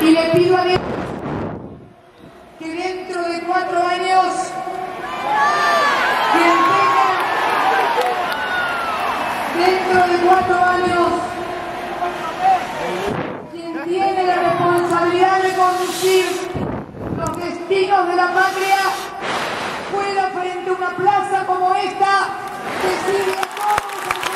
Y le pido a Dios que dentro de cuatro años quien tenga dentro de cuatro años quien tiene la responsabilidad de conducir los destinos de la patria pueda frente a una plaza como esta decirle a todos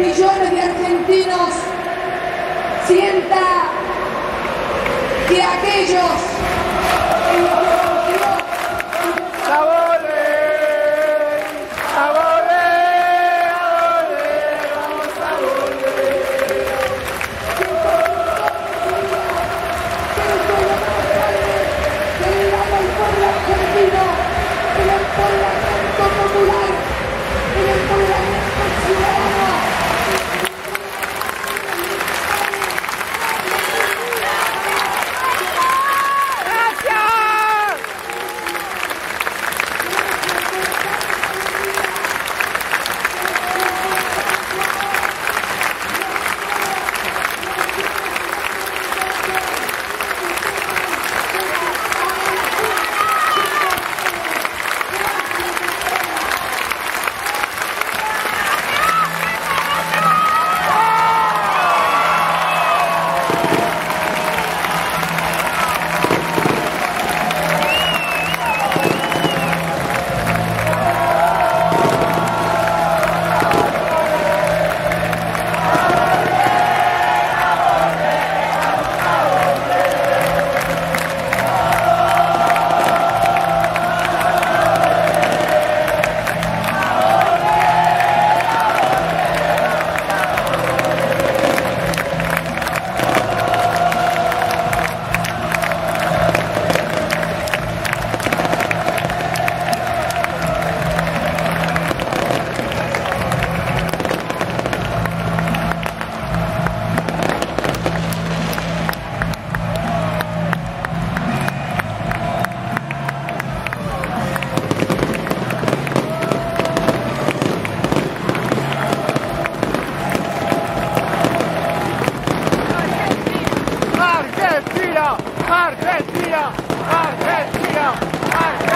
millones de argentinos sienta que aquellos Argentina! Argentina! Argentina!